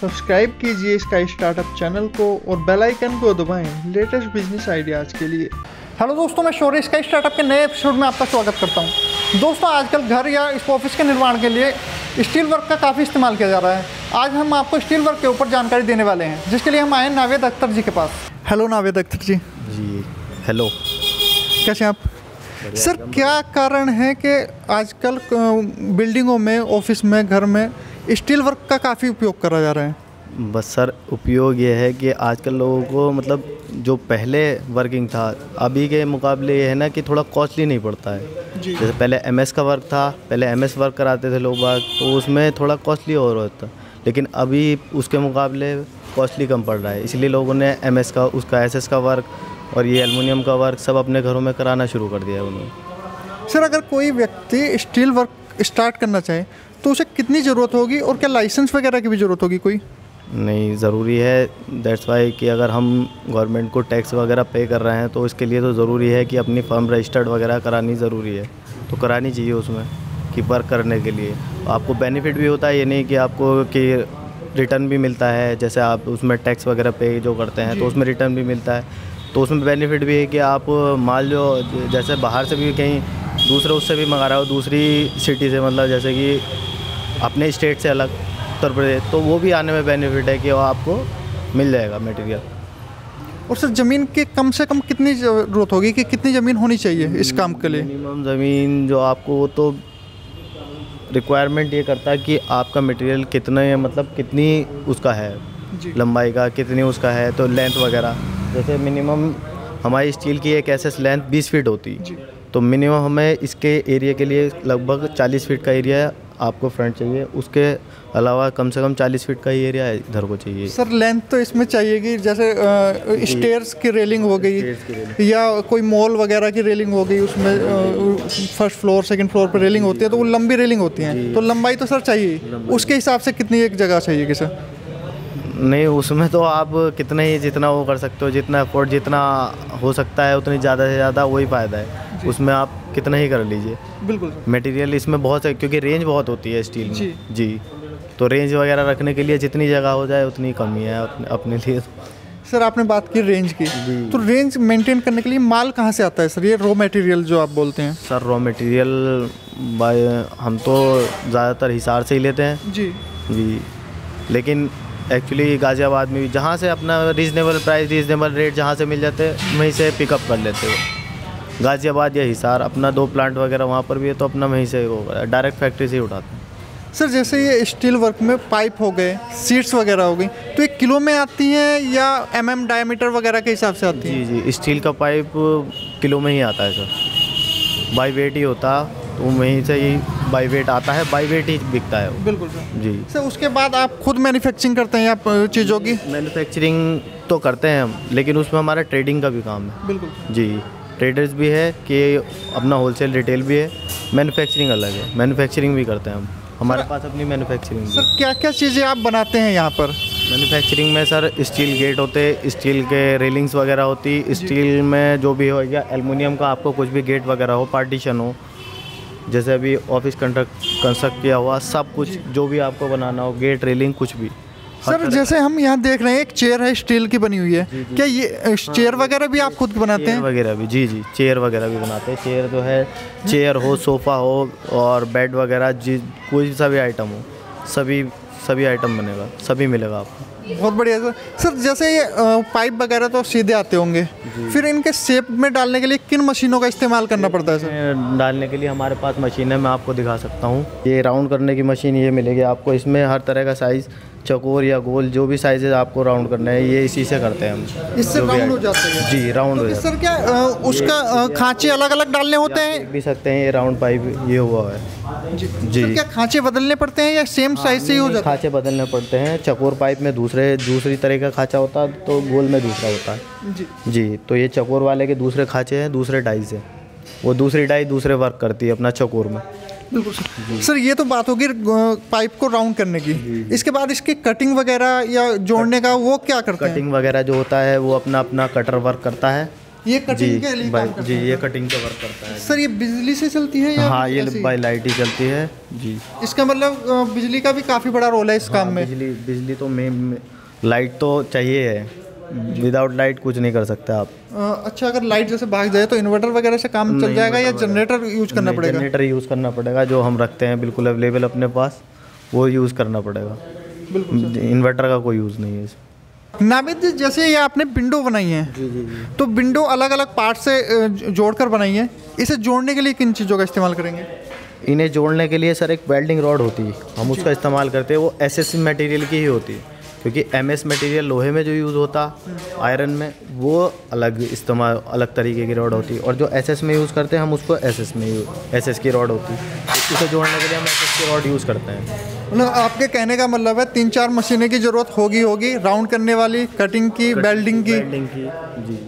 Subscribe कीजिए sky startup channel को और बेल आइकन को दबाएँ लेटेस्ट बिज़नेस आइडियाज़ के लिए। हेलो दोस्तों मैं शौर्य स्काई स्टार्टअप के नए एपिसोड में आपका स्वागत करता हूँ। दोस्तों आजकल घर या इस ऑफ़िस के निर्माण के लिए स्टील वर्क का काफ़ी इस्तेमाल किया जा रहा है। आज हम आपको स्टील वर्क के ऊपर जानकारी देने वाले हैं जिसके लिए हम आए नावेद अख्तर जी के पास। हेलो नावेद अख्तर जी। जी हेलो। कैसे आप? सर क्या कारण है कि आजकल बिल्डिंगों में ऑफ़िस में घर में स्टील वर्क का काफ़ी उपयोग करा जा रहा है? बस सर उपयोग ये है कि आजकल लोगों को मतलब जो पहले वर्किंग था अभी के मुकाबले ये है ना कि थोड़ा कॉस्टली नहीं पड़ता है। जैसे पहले एमएस का वर्क था पहले एमएस वर्क कराते थे लोग बाग तो उसमें थोड़ा कॉस्टली और होता। लेकिन अभी उसके मुकाबले कॉस्टली कम पड़ रहा है। इसलिए लोगों ने एमएस का उसका एसएस का वर्क और ये एलुमिनियम का वर्क सब अपने घरों में कराना शुरू कर दिया है उन्होंने। सर अगर कोई व्यक्ति स्टील वर्क स्टार्ट करना चाहे तो उसे कितनी ज़रूरत होगी और क्या लाइसेंस वगैरह की भी ज़रूरत होगी कोई? नहीं ज़रूरी है। दैट्स वाई कि अगर हम गवर्नमेंट को टैक्स वगैरह पे कर रहे हैं तो इसके लिए तो ज़रूरी है कि अपनी फर्म रजिस्टर्ड वगैरह करानी ज़रूरी है। तो करानी चाहिए उसमें कि वर्क करने के लिए। आपको बेनिफिट भी होता है ये नहीं कि आपको कि रिटर्न भी मिलता है। जैसे आप उसमें टैक्स वगैरह पे जो करते हैं तो उसमें रिटर्न भी मिलता है। तो उसमें बेनिफिट भी है कि आप माल जो जैसे बाहर से भी कहीं दूसरे उससे भी मंगा रहा हो दूसरी सिटी से मतलब जैसे कि अपने स्टेट से अलग उत्तर प्रदेश तो वो भी आने में बेनिफिट है कि वो आपको मिल जाएगा मटेरियल और सर ज़मीन के कम से कम कितनी ज़रूरत होगी कि कितनी ज़मीन होनी चाहिए इस काम के लिए? मिनिमम ज़मीन जो आपको वो तो रिक्वायरमेंट ये करता है कि आपका मटेरियल कितने मतलब कितनी उसका है जी। लंबाई का कितनी उसका है तो लेंथ वगैरह। जैसे मिनिमम हमारी स्टील की एक एस लेंथ 20 फीट होती। तो मिनिमम हमें इसके एरिया के लिए लगभग 40 फीट का एरिया आपको फ्रंट चाहिए। उसके अलावा कम से कम 40 फीट का ही एरिया इधर को चाहिए। सर लेंथ तो इसमें चाहिए कि जैसे स्टेयर्स की रेलिंग हो गई की या कोई मॉल वगैरह की रेलिंग हो गई उसमें फ़र्स्ट फ्लोर सेकंड फ्लोर पर रेलिंग होती है तो वो लंबी रेलिंग होती है। तो लंबाई तो सर चाहिए। उसके हिसाब से कितनी एक जगह चाहिए कि सर? नहीं उसमें तो आप कितना ही जितना वो कर सकते हो जितना अफोर्ड जितना हो सकता है उतनी ज़्यादा से ज़्यादा वही फ़ायदा है। उसमें आप कितना ही कर लीजिए। बिल्कुल मटेरियल इसमें बहुत है क्योंकि रेंज बहुत होती है स्टील जी। में। जी। तो रेंज वगैरह रखने के लिए जितनी जगह हो जाए उतनी कमी है अपने अपने लिए। सर आपने बात की रेंज की। तो रेंज मेंटेन करने के लिए माल कहाँ से आता है सर? ये रॉ मटेरियल जो आप बोलते हैं। सर रॉ मटेरियल बाय हम तो ज़्यादातर हिसार से ही लेते हैं। जी। जी। लेकिन एक्चुअली गाज़ियाबाद में भी जहाँ से अपना रीज़नेबल प्राइस रीज़नेबल रेट जहाँ से मिल जाते हैं वहीं से पिकअप कर लेते हो। गाज़ियाबाद या हिसार अपना दो प्लांट वगैरह वहाँ पर भी है तो अपना वहीं से वो डायरेक्ट फैक्ट्री से ही उठाते हैं। सर जैसे ये स्टील वर्क में पाइप हो गए सीट्स वगैरह हो गई तो ये किलो में आती हैं या एम एम डायमीटर वगैरह के हिसाब से आती है? जी जी स्टील का पाइप किलो में ही आता है सर। बाई वेट ही होता तो वहीं से ही बाई वेट आता है बाई वेट ही बिकता है बिल्कुल सर। जी। सर उसके बाद आप खुद मैन्युफैक्चरिंग करते हैं आप चीज़ों की? मैन्युफैक्चरिंग तो करते हैं हम लेकिन उसमें हमारा ट्रेडिंग का भी काम है। बिल्कुल जी। ट्रेडर्स भी है कि अपना होलसेल रिटेल भी है। मैन्युफैक्चरिंग अलग है। मैन्युफैक्चरिंग भी करते हैं हम। हमारे पास अपनी मैन्युफैक्चरिंग सर क्या क्या चीज़ें आप बनाते हैं यहाँ पर? मैन्युफैक्चरिंग में सर स्टील गेट होते स्टील के रेलिंग्स वगैरह होती स्टील में जो भी हो या एलमिनियम का आपको कुछ भी गेट वगैरह हो पार्टीशन हो जैसे अभी ऑफ़िस कंस्ट्रक्ट कंस्ट्रक्ट किया हुआ सब कुछ जो। भी आपको बनाना हो गेट रेलिंग कुछ भी। सर जैसे हम यहाँ देख रहे हैं एक चेयर है स्टील की बनी हुई है। जी, जी, क्या ये चेयर वगैरह भी आप खुद बनाते हैं? वगैरह भी जी जी चेयर वगैरह भी बनाते हैं। चेयर जो है चेयर हो सोफ़ा हो और बेड वगैरह जी कोई सा भी आइटम हो सभी सभी आइटम बनेगा सभी मिलेगा आपको। बहुत बढ़िया। सर सर जैसे ये पाइप वगैरह तो सीधे आते होंगे। फिर इनके शेप में डालने के लिए किन मशीनों का इस्तेमाल करना पड़ता है सर? डालने के लिए हमारे पास मशीन है मैं आपको दिखा सकता हूँ। ये राउंड करने की मशीन ये मिलेगी आपको। इसमें हर तरह का साइज़ चकोर या गोल जो भी साइजेज आपको राउंड करना है ये इसी से करते हैं हम। इससे राउंड हो जाते हैं? जी राउंड हो तो जाता सर क्या अ, उसका खांचे अलग अलग डालने होते हैं? भी सकते हैं ये राउंड पाइप ये हुआ है। जी जी। सर क्या खांचे बदलने पड़ते हैं या सेम साइज़ से ही हो जाता खाँचे बदलने पड़ते हैं। चकोर पाइप में दूसरे दूसरी तरह का खाँचा होता है तो गोल में दूसरा होता है। है जी। जी तो ये चकोर वाले के दूसरे खाँचे हैं दूसरे डाई से वो दूसरी डाई दूसरे वर्क करती है अपना चकोर में। बिल्कुल सर। सर ये तो बात होगी पाइप को राउंड करने की। इसके बाद इसकी कटिंग वगैरह या जोड़ने का वो क्या करते हैं? कटिंग वगैरह जो होता है वो अपना अपना कटर वर्क करता है। ये कटिंग जी के लिए काम करता जी है। ये कटिंग का वर्क करता है। सर ये बिजली से चलती है या हाँ ये बाई लाइट ही चलती है। जी। इसका मतलब बिजली का भी काफ़ी बड़ा रोल है इस काम हाँ, में। बिजली बिजली तो मेन लाइट तो चाहिए है। विदाउट लाइट कुछ नहीं कर सकते आप। अ, अच्छा अगर लाइट जैसे भाग जाए तो इन्वर्टर वगैरह से काम चल जाएगा या जनरेटर यूज़ करना पड़ेगा? जनरेटर यूज़ करना पड़ेगा जो हम रखते हैं बिल्कुल अवेलेबल अपने पास वो यूज़ करना पड़ेगा। बिल्कुल इन्वर्टर का कोई यूज़ नहीं है इसमें नाबिद जी जैसे ये आपने विंडो बनाई है जी जी जी। तो विंडो अलग अलग पार्ट से जोड़कर बनाई है इसे जोड़ने के लिए किन चीज़ों का इस्तेमाल करेंगे? इन्हें जोड़ने के लिए सर एक वेल्डिंग रॉड होती है हम उसका इस्तेमाल करते हैं वो एस एस मटेरियल की ही होती है। क्योंकि एम एस मटीरियल लोहे में जो यूज़ होता आयरन में वो अलग इस्तेमाल अलग तरीके की रॉड होती। है और जो एस एस में यूज़ करते हैं हम उसको एस एस में एस एस की रॉड होती। उसे जोड़ने के लिए हम एस एस की रॉड यूज़ करते हैं। मतलब आपके कहने का मतलब है तीन चार मशीनें की ज़रूरत होगी होगी राउंड करने वाली कटिंग की बेल्डिंग की बैंडिंग की जी।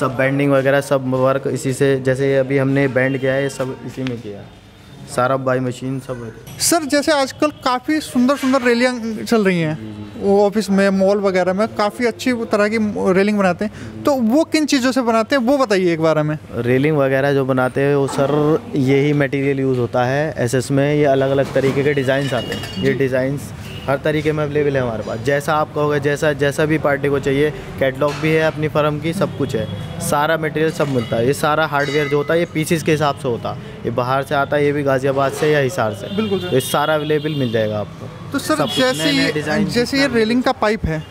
सब बैंडिंग वगैरह सब वर्क इसी से जैसे अभी हमने बैंड किया है ये सब इसी में किया है। सारा बाई मशीन सब है। सर जैसे आजकल काफ़ी सुंदर सुंदर रेलियाँ चल रही हैं। वो ऑफ़िस में मॉल वगैरह में काफ़ी अच्छी तरह की रेलिंग बनाते हैं। तो वो किन चीज़ों से बनाते हैं वो बताइए एक बार हमें रेलिंग वगैरह जो बनाते हैं वो सर यही मटेरियल यूज़ होता है एसएस में ये अलग अलग तरीके के डिज़ाइंस आते हैं। ये डिज़ाइंस हर तरीके में अवेलेबल है हमारे पास। जैसा आप कहोगे जैसा जैसा भी पार्टी को चाहिए कैटलॉग भी है अपनी फर्म की सब कुछ है। सारा मटेरियल सब मिलता है। ये सारा हार्डवेयर जो होता है ये पीसीस के हिसाब से होता है। ये बाहर से आता है ये भी गाज़ियाबाद से या हिसार से। बिल्कुल तो ये सारा अवेलेबल मिल जाएगा आपको। तो सर जैसे ये जैसे ये रेलिंग का पाइप है।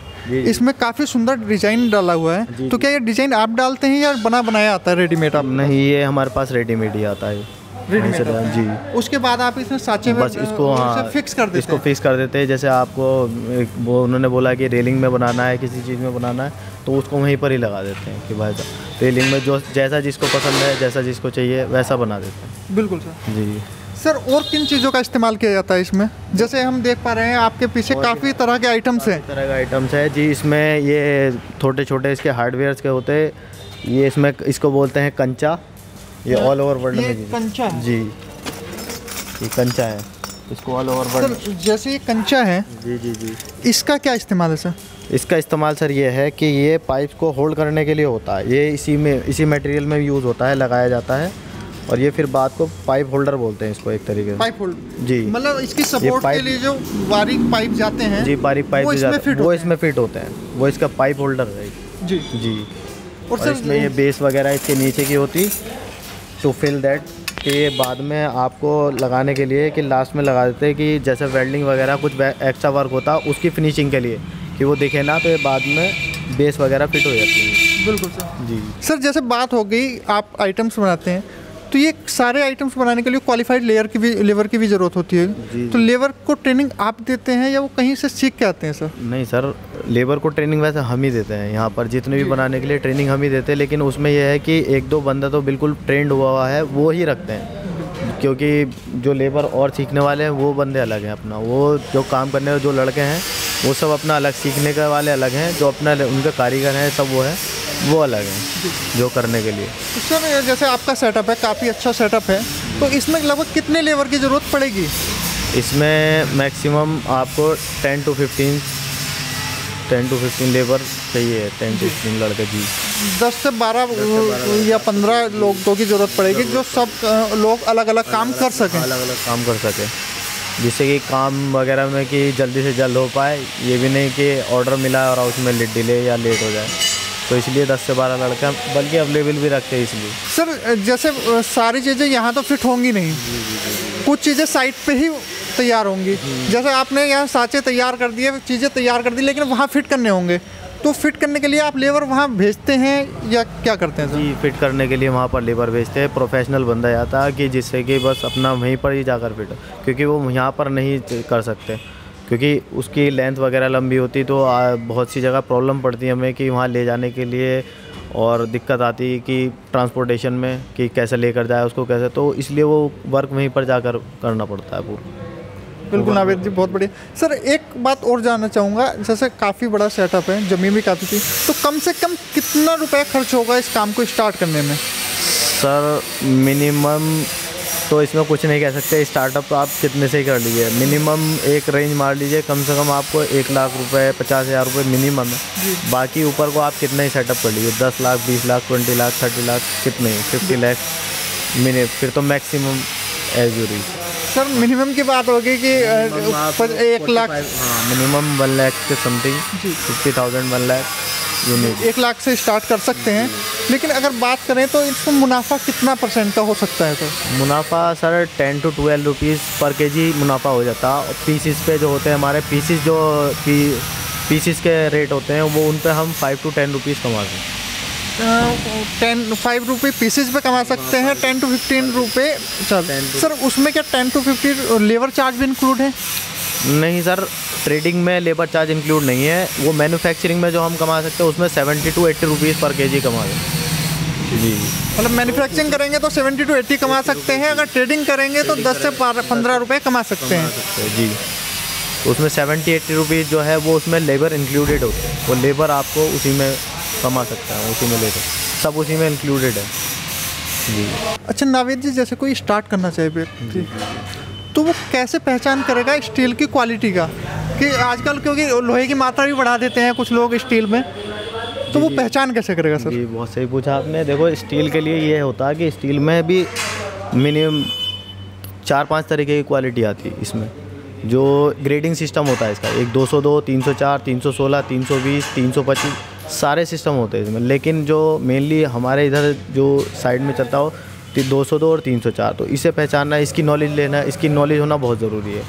इसमें काफ़ी सुंदर डिज़ाइन डाला हुआ है। तो क्या ये डिज़ाइन आप डालते हैं या बना बनाया आता है रेडीमेड आप? नहीं ये हमारे पास रेडीमेड ही आता है। आता जी। उसके बाद आप इसमें साँचे में बस इसको हाँ फिक्स कर देते इसको फिक्स कर देते हैं। जैसे आपको वो उन्होंने बोला कि रेलिंग में बनाना है किसी चीज़ में बनाना है तो उसको वहीं पर ही लगा देते हैं कि भाई साहब रेलिंग में जो जैसा जिसको पसंद है जैसा जिसको चाहिए वैसा बना देते हैं। बिल्कुल सर। जी। सर और किन चीज़ों का इस्तेमाल किया जाता है इसमें? जैसे हम देख पा रहे हैं आपके पीछे काफ़ी तरह के आइटम्स हैं। तरह का आइटम्स है। जी इसमें ये छोटे छोटे इसके हार्डवेयर्स के होते हैं। ये इसमें इसको बोलते हैं कंचा। ये ऑल ओवर वर्ल्ड में जी। कंचा है। जी। ये कंचा है। इसको ऑल ओवर वर्ल्ड जैसे ये कंचा है जी जी जी। इसका क्या इस्तेमाल है सर? इसका इस्तेमाल सर ये है कि ये पाइप को होल्ड करने के लिए होता है। ये इसी में इसी मटेरियल में यूज़ होता है लगाया जाता है। और ये फिर बात को पाइप होल्डर बोलते हैं इसको एक तरीके से। पाइप होल्ड जी। मतलब इसकी सपोर्ट के लिए जो बारीक पाइप जाते हैं जी बारीक पाइप वो इसमें फिट वो इसमें फिट होते हैं। वो इसका पाइप होल्डर है। जी। जी। और और इसमें ये बेस वगैरह इसके नीचे की होती। टू फिल दैट कि ये बाद में आपको लगाने के लिए कि लास्ट में लगा देते हैं कि जैसे वेल्डिंग वगैरह कुछ एक्स्ट्रा वर्क होता उसकी फिनिशिंग के लिए कि वो दिखे ना तो ये बाद में बेस वगैरह फिट हो जाती है। बिल्कुल सर। जी। सर जैसे बात हो गई आप आइटम्स बनाते हैं तो ये सारे आइटम्स बनाने के लिए क्वालिफाइड लेयर की भी लेबर की भी ज़रूरत होती है। तो लेबर को ट्रेनिंग आप देते हैं या वो कहीं से सीख के आते हैं सर नहीं सर लेबर को ट्रेनिंग वैसे हम ही देते हैं। यहाँ पर जितने भी बनाने के लिए ट्रेनिंग हम ही देते हैं लेकिन उसमें यह है कि एक दो बंदा तो बिल्कुल ट्रेंड हुआ हुआ है वो ही रखते हैं। क्योंकि जो लेबर और सीखने वाले हैं वो बंदे अलग हैं अपना। वो जो काम करने वाले जो लड़के हैं वो सब अपना अलग सीखने के वाले अलग हैं जो अपना उनके कारीगर हैं सब वो है। वो अलग है जो करने के लिए। सर जैसे आपका सेटअप है काफ़ी अच्छा सेटअप है। तो इसमें लगभग कितने लेबर की ज़रूरत पड़ेगी? इसमें मैक्सिमम आपको ten to fifteen ten to fifteen labour चाहिए टेन टू फिफ्टीन लड़के जी दस से बारह या पंद्रह लोगों की ज़रूरत पड़ेगी जो सब लोग अलग अलग काम कर सकें। अलग अलग काम कर सकें। जिससे कि काम वगैरह में कि जल्दी से जल्द हो पाए ये भी नहीं कि ऑर्डर मिला और उसमें डिले या लेट हो जाए। तो इसलिए 10 से 12 लड़का बल्कि अवेलेबल भी रखते हैं इसलिए। सर जैसे सारी चीज़ें यहाँ तो फिट होंगी नहीं। कुछ चीज़ें साइट पे ही तैयार होंगी। जैसे आपने यहाँ साँचे तैयार कर दिए चीज़ें तैयार कर दी लेकिन वहाँ फिट करने होंगे। तो फिट करने के लिए आप लेबर वहाँ भेजते हैं या क्या करते हैं सर? जी फिट करने के लिए वहाँ पर लेबर भेजते हैं। प्रोफेशनल बंदा आता है कि जिससे कि बस अपना वहीं पर ही जाकर फिट। क्योंकि वो यहाँ पर नहीं कर सकते। क्योंकि उसकी लेंथ वगैरह लंबी होती तो बहुत सी जगह प्रॉब्लम पड़ती हमें कि वहाँ ले जाने के लिए और दिक्कत आती है कि ट्रांसपोर्टेशन में कि कैसे लेकर जाए उसको कैसे। तो इसलिए वो वर्क वहीं पर जाकर करना पड़ता है पूरा। बिल्कुल नावेद जी बहुत बढ़िया। सर एक बात और जानना चाहूँगा जैसे काफ़ी बड़ा सेटअप है ज़मीन भी काफ़ी थी तो कम से कम कितना रुपया खर्च होगा इस काम को स्टार्ट करने में? सर मिनिमम तो इसमें कुछ नहीं कह सकते स्टार्टअप आप कितने से ही कर लीजिए। मिनिमम एक रेंज मार लीजिए कम से कम आपको एक लाख रुपए पचास हज़ार रुपये मिनिमम है। बाकी ऊपर को आप कितना ही सेटअप कर लीजिए दस लाख बीस लाख ट्वेंटी लाख थर्टी लाख कितने फिफ्टी लाख मिनि फिर तो maximum as you reach sir minimum की बात होगी कि एक लाख हाँ मिनिमम वन लाख के something fifty thousand one lakh unit एक लाख से स्टार्ट कर सकते हैं। लेकिन अगर बात करें तो इसमें मुनाफा कितना परसेंट का हो सकता है तो? मुनाफा sir ten to twelve rupees पर के जी मुनाफा हो जाता। और पीसीस पे जो होते हैं हमारे पीसीस जो पी पीसीस के रेट होते हैं वो उन पर हम फाइव टू टेन रुपीज़ कमाते हैं। टेन फाइव रुपये पीसेज पे कमा सकते हैं टेन टू फिफ्टीन रुपये चल सर उसमें क्या ten to fifty labour charge भी इंक्लूड है? नहीं सर ट्रेडिंग में लेबर चार्ज इंक्लूड नहीं है। वो मैन्युफैक्चरिंग में जो हम कमा सकते हैं उसमें सेवेंटी टू एट्टी रुपीज़ पर के जी कमा लें जी। मतलब मैन्युफैक्चरिंग करेंगे तो सेवेंटी टू एट्टी कमा सकते हैं अगर ट्रेडिंग करेंगे तो दस से पंद्रह रुपये कमा सकते हैं। जी। उसमें सेवेंटी एट्टी रुपीज़ जो है वो उसमें लेबर इंक्लूडेड होते हैं। वो लेबर आपको उसी में कमा सकता है उसी में ले सकते सब उसी में इंक्लूडेड है। जी। अच्छा नावेद जी जैसे कोई स्टार्ट करना चाहिए तो वो कैसे पहचान करेगा स्टील की क्वालिटी का? कि आजकल क्योंकि लोहे की मात्रा भी बढ़ा देते हैं कुछ लोग स्टील में तो वो पहचान कैसे करेगा सर? जी बहुत सही पूछा आपने। देखो स्टील के लिए ये होता है कि स्टील में भी मिनिमम चार पाँच तरीके की क्वालिटी आती है इसमें। जो ग्रेडिंग सिस्टम होता है इसका एक 202, 304, 316, 320, 325 सारे सिस्टम होते हैं इसमें। लेकिन जो मेनली हमारे इधर जो साइड में चलता हो दो सौ दो और तीन सौ चार। तो इसे पहचानना इसकी नॉलेज लेना इसकी नॉलेज होना बहुत ज़रूरी है।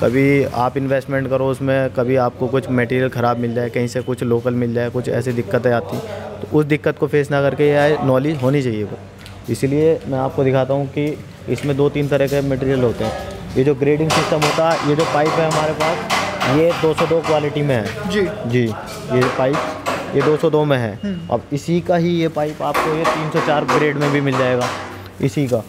कभी आप इन्वेस्टमेंट करो उसमें कभी आपको कुछ मटेरियल ख़राब मिल जाए कहीं से कुछ लोकल मिल जाए कुछ ऐसी दिक्कतें आती तो उस दिक्कत को फेस ना करके यह नॉलेज होनी चाहिए वो। इसीलिए मैं आपको दिखाता हूँ कि इसमें दो तीन तरह के मटेरियल होते हैं। ये जो ग्रेडिंग सिस्टम होता है ये जो पाइप है हमारे पास ये 202 क्वालिटी में है। जी। जी ये पाइप ये 202 में है। अब इसी का ही ये पाइप आपको ये 304 ग्रेड में भी मिल जाएगा। इसी का।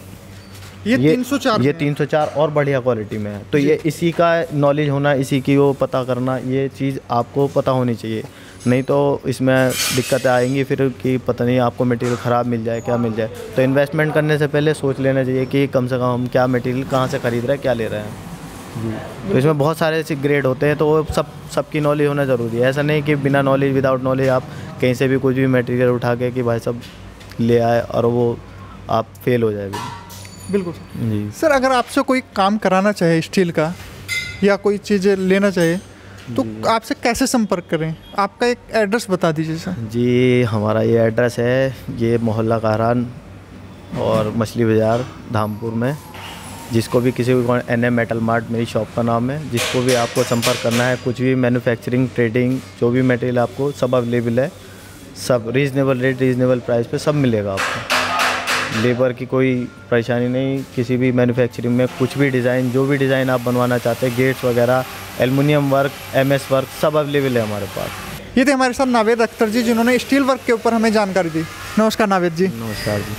ये तीन सौ चार ये 304 और बढ़िया क्वालिटी में है। तो ये इसी का नॉलेज होना इसी की वो पता करना ये चीज़ आपको पता होनी चाहिए। नहीं तो इसमें दिक्कतें आएँगी फिर कि पता नहीं आपको मटेरियल ख़राब मिल जाए क्या मिल जाए। तो इन्वेस्टमेंट करने से पहले सोच लेना चाहिए कि कम से कम हम क्या मटेरियल कहाँ से ख़रीद रहे हैं क्या ले रहे हैं। तो इसमें बहुत सारे ऐसे ग्रेड होते हैं तो वो सब सबकी नॉलेज होना ज़रूरी है। ऐसा नहीं कि बिना नॉलेज विदाउट नॉलेज आप कहीं से भी कुछ भी मटेरियल उठा के कि भाई सब ले आए और वो आप फेल हो जाएगी। बिल्कुल जी। सर अगर आपसे कोई काम कराना चाहे स्टील का या कोई चीज़ लेना चाहिए तो आपसे कैसे संपर्क करें? आपका एक एड्रेस बता दीजिए सर। जी हमारा ये एड्रेस है ये मोहल्ला कहरान और मछली बाज़ार धामपुर में। जिसको भी किसी को एन एम मेटल मार्ट मेरी शॉप का नाम है। जिसको भी आपको संपर्क करना है कुछ भी मैन्युफैक्चरिंग ट्रेडिंग जो भी मटेरियल आपको सब अवेलेबल है सब रीज़नेबल रेट रीज़नेबल प्राइस पे सब मिलेगा आपको। लेबर की कोई परेशानी नहीं किसी भी मैन्युफैक्चरिंग में कुछ भी डिज़ाइन जो भी डिज़ाइन आप बनवाना चाहते हैं गेट्स वगैरह एलमिनियम वर्क एमएस वर्क सब अवेलेबल है हमारे पास। ये थे हमारे साथ नावेद अख्तर जी जिन्होंने स्टील वर्क के ऊपर हमें जानकारी दी। नमस्कार नावेद जी। नमस्कार जी।